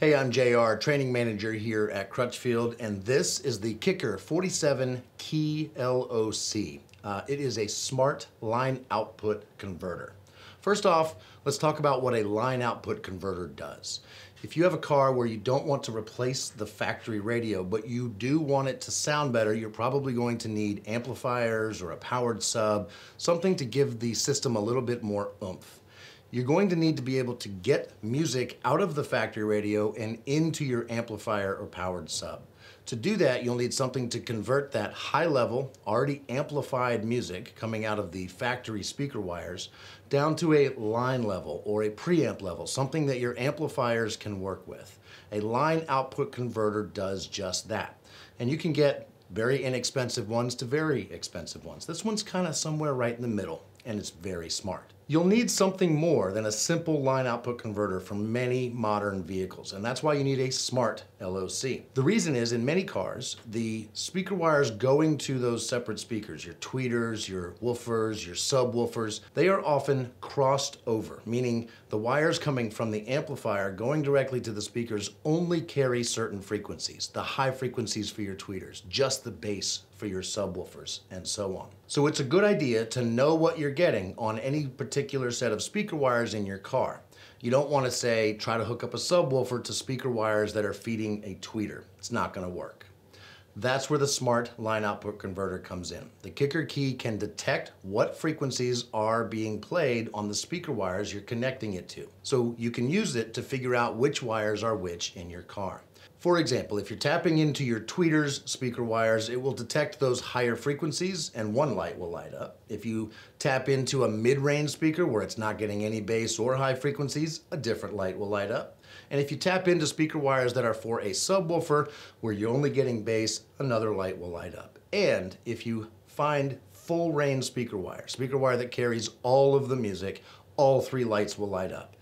Hey, I'm JR, training manager here at Crutchfield, and this is the Kicker 47 KEYLOC. Uh, it is a smart line output converter. First off, let's talk about what a line output converter does. If you have a car where you don't want to replace the factory radio, but you do want it to sound better, you're probably going to need amplifiers or a powered sub, something to give the system a little bit more oomph you're going to need to be able to get music out of the factory radio and into your amplifier or powered sub. To do that, you'll need something to convert that high level, already amplified music coming out of the factory speaker wires down to a line level or a preamp level, something that your amplifiers can work with. A line output converter does just that. And you can get very inexpensive ones to very expensive ones. This one's kind of somewhere right in the middle, and it's very smart. You'll need something more than a simple line output converter for many modern vehicles, and that's why you need a smart LOC. The reason is in many cars, the speaker wires going to those separate speakers, your tweeters, your woofers, your subwoofers, they are often crossed over, meaning the wires coming from the amplifier going directly to the speakers only carry certain frequencies, the high frequencies for your tweeters, just the bass for your subwoofers, and so on. So it's a good idea to know what you're getting on any particular set of speaker wires in your car. You don't want to say, try to hook up a subwoofer to speaker wires that are feeding a tweeter. It's not going to work. That's where the smart line output converter comes in. The kicker key can detect what frequencies are being played on the speaker wires you're connecting it to. So you can use it to figure out which wires are which in your car. For example, if you're tapping into your tweeters speaker wires, it will detect those higher frequencies and one light will light up. If you tap into a mid-range speaker where it's not getting any bass or high frequencies, a different light will light up. And if you tap into speaker wires that are for a subwoofer where you're only getting bass, another light will light up. And if you find full range speaker wire, speaker wire that carries all of the music, all three lights will light up.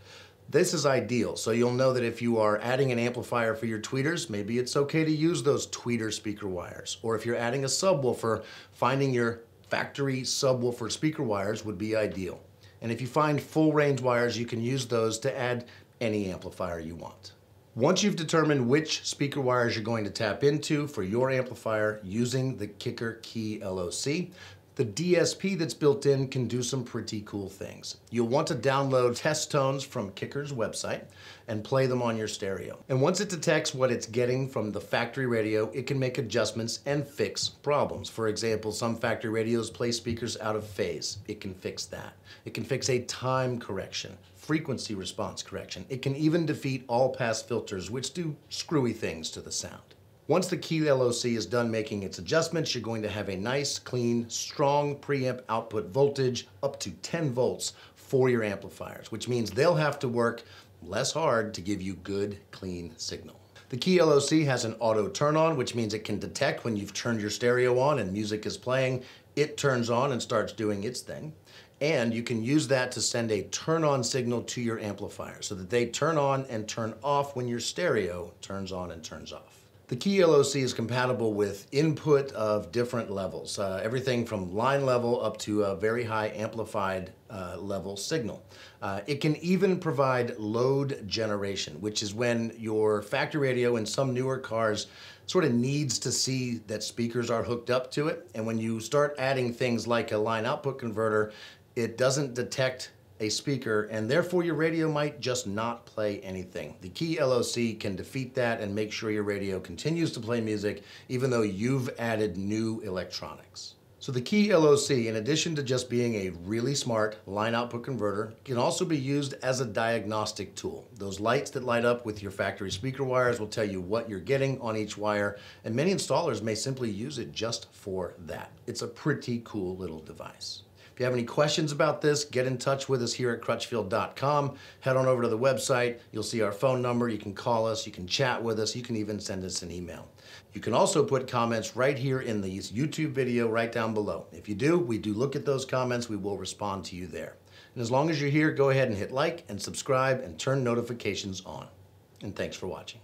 This is ideal, so you'll know that if you are adding an amplifier for your tweeters, maybe it's okay to use those tweeter speaker wires. Or if you're adding a subwoofer, finding your factory subwoofer speaker wires would be ideal. And if you find full range wires, you can use those to add any amplifier you want. Once you've determined which speaker wires you're going to tap into for your amplifier using the Kicker KEYLOC, the DSP that's built in can do some pretty cool things. You'll want to download test tones from Kicker's website and play them on your stereo. And once it detects what it's getting from the factory radio, it can make adjustments and fix problems. For example, some factory radios play speakers out of phase. It can fix that. It can fix a time correction, frequency response correction. It can even defeat all pass filters, which do screwy things to the sound. Once the key LOC is done making its adjustments, you're going to have a nice, clean, strong preamp output voltage up to 10 volts for your amplifiers, which means they'll have to work less hard to give you good, clean signal. The KEYLOC has an auto turn on, which means it can detect when you've turned your stereo on and music is playing. It turns on and starts doing its thing. And you can use that to send a turn on signal to your amplifier so that they turn on and turn off when your stereo turns on and turns off. The KEYLOC is compatible with input of different levels, uh, everything from line level up to a very high amplified uh, level signal. Uh, it can even provide load generation, which is when your factory radio in some newer cars sort of needs to see that speakers are hooked up to it. And when you start adding things like a line output converter, it doesn't detect a speaker and therefore your radio might just not play anything. The KEYLOC can defeat that and make sure your radio continues to play music even though you've added new electronics. So the KEYLOC, in addition to just being a really smart line output converter, can also be used as a diagnostic tool. Those lights that light up with your factory speaker wires will tell you what you're getting on each wire, and many installers may simply use it just for that. It's a pretty cool little device. If you have any questions about this, get in touch with us here at crutchfield.com. Head on over to the website. You'll see our phone number. You can call us. You can chat with us. You can even send us an email. You can also put comments right here in the YouTube video right down below. If you do, we do look at those comments. We will respond to you there. And as long as you're here, go ahead and hit like and subscribe and turn notifications on. And thanks for watching.